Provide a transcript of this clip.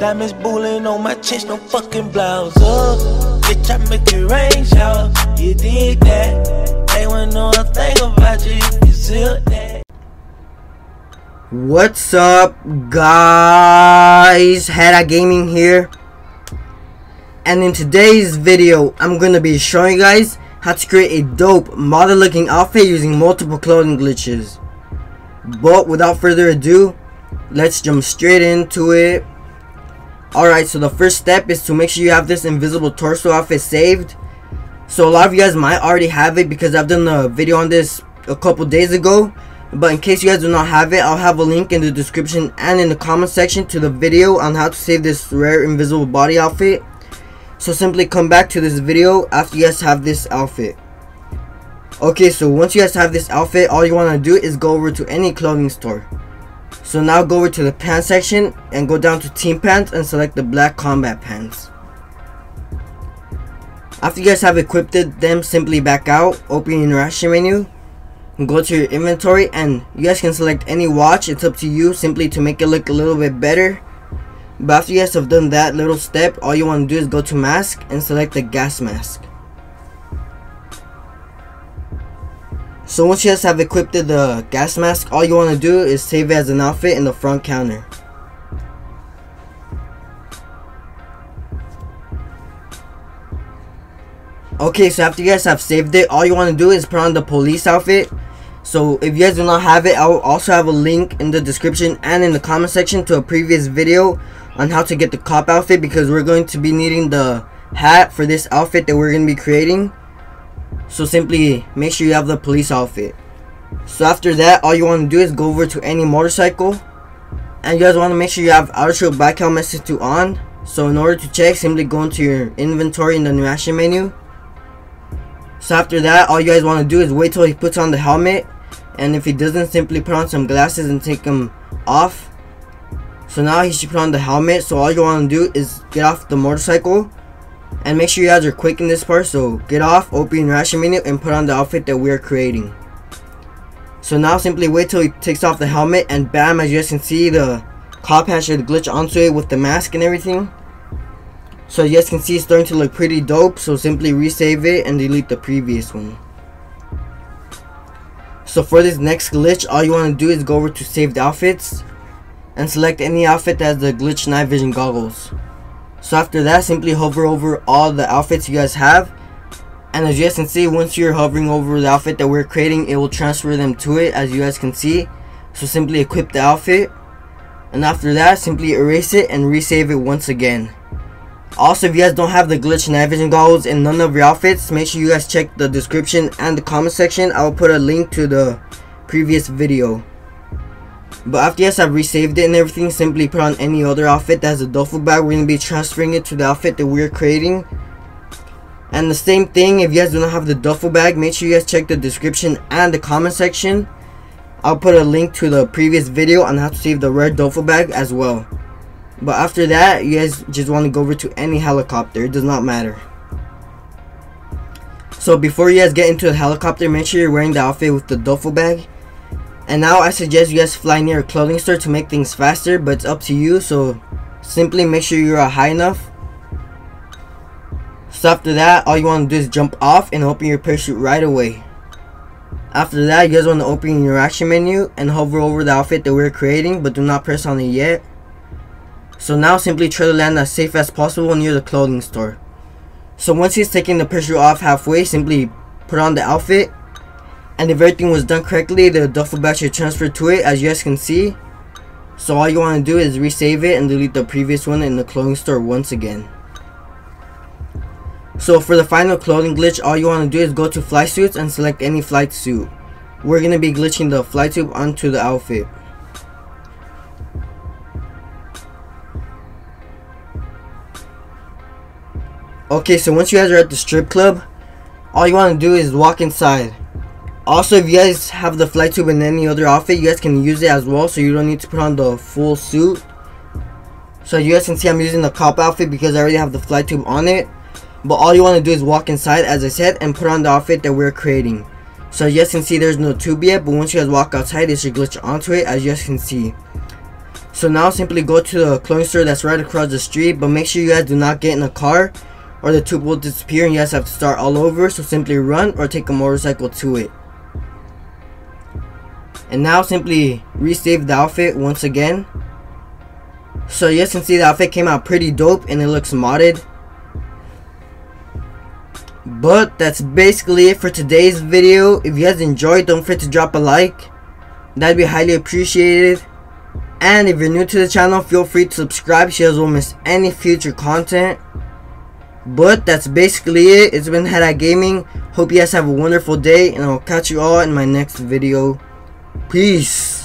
Diamonds bullying on my chest, no fucking blouse. Oh, bitch, I make it rain showers. You dig that? They wanna know a thing about you you zip that. What's up guys, Gera Gaming here and in today's video I'm to be showing you guys how to create a dope model looking outfit using multiple clothing glitches but without further ado let's jump straight into it alright so the first step is to make sure you have this invisible torso outfit saved so a lot of you guys might already have it because I've done a video on this a couple days ago but in case you guys do not have it, I'll have a link in the description and in the comment section to the video on how to save this rare invisible body outfit. So simply come back to this video after you guys have this outfit. Okay, so once you guys have this outfit, all you want to do is go over to any clothing store. So now go over to the pants section and go down to team pants and select the black combat pants. After you guys have equipped them, simply back out, open your interaction menu, go to your inventory and you guys can select any watch. It's up to you simply to make it look a little bit better. But after you guys have done that little step all you want to do is go to mask and select the gas mask so once you guys have equipped the gas mask all you want to do is save it as an outfit in the front counter Okay, so after you guys have saved it, all you want to do is put on the police outfit so if you guys do not have it, I will also have a link in the description and in the comment section to a previous video on how to get the cop outfit because we're going to be needing the hat for this outfit that we're going to be creating. So simply make sure you have the police outfit. So after that, all you want to do is go over to any motorcycle. And you guys want to make sure you have outer shield black helmet to on. So in order to check, simply go into your inventory in the interaction menu. So after that, all you guys want to do is wait till he puts on the helmet. And if he doesn't, simply put on some glasses and take them off. So now he should put on the helmet. So all you want to do is get off the motorcycle. And make sure you guys are quick in this part. So get off, open ration menu, and put on the outfit that we are creating. So now simply wait till he takes off the helmet. And bam, as you guys can see, the cop has the glitch onto it with the mask and everything. So as you guys can see it's starting to look pretty dope. So simply resave it and delete the previous one. So for this next glitch, all you want to do is go over to saved outfits and select any outfit that has the glitch night vision goggles. So after that, simply hover over all the outfits you guys have. And as you guys can see, once you're hovering over the outfit that we're creating, it will transfer them to it as you guys can see. So simply equip the outfit. And after that, simply erase it and resave it once again. Also, if you guys don't have the glitch night vision goggles in none of your outfits, make sure you guys check the description and the comment section. I will put a link to the previous video. But after yes, I've resaved it and everything, simply put on any other outfit that has a duffel bag. We're going to be transferring it to the outfit that we're creating. And the same thing, if you guys do not have the duffel bag, make sure you guys check the description and the comment section. I'll put a link to the previous video on how to save the red duffel bag as well. But after that, you guys just want to go over to any helicopter. It does not matter. So before you guys get into the helicopter, make sure you're wearing the outfit with the duffel bag. And now I suggest you guys fly near a clothing store to make things faster, but it's up to you. So simply make sure you're high enough. So after that, all you want to do is jump off and open your parachute right away. After that, you guys want to open your action menu and hover over the outfit that we're creating, but do not press on it yet. So now simply try to land as safe as possible near the clothing store. So once he's taking the picture off halfway, simply put on the outfit. And if everything was done correctly, the duffel bag should transfer to it as you guys can see. So all you want to do is resave it and delete the previous one in the clothing store once again. So for the final clothing glitch, all you want to do is go to fly suits and select any flight suit. We're going to be glitching the flight tube onto the outfit. Okay, so once you guys are at the strip club, all you want to do is walk inside. Also, if you guys have the flight tube in any other outfit, you guys can use it as well, so you don't need to put on the full suit. So you guys can see I'm using the cop outfit because I already have the flight tube on it. But all you want to do is walk inside, as I said, and put on the outfit that we're creating. So you guys can see there's no tube yet, but once you guys walk outside, it should glitch onto it, as you guys can see. So now simply go to the clothing store that's right across the street. But make sure you guys do not get in a car or the tube will disappear and you guys have to start all over. So simply run or take a motorcycle to it. And now simply resave the outfit once again. So you guys can see the outfit came out pretty dope and it looks modded. But that's basically it for today's video. If you guys enjoyed, don't forget to drop a like. That'd be highly appreciated. And if you're new to the channel, feel free to subscribe so you guys won't miss any future content. But that's basically it. It's been Gera Gaming. Hope you guys have a wonderful day and I'll catch you all in my next video. Peace.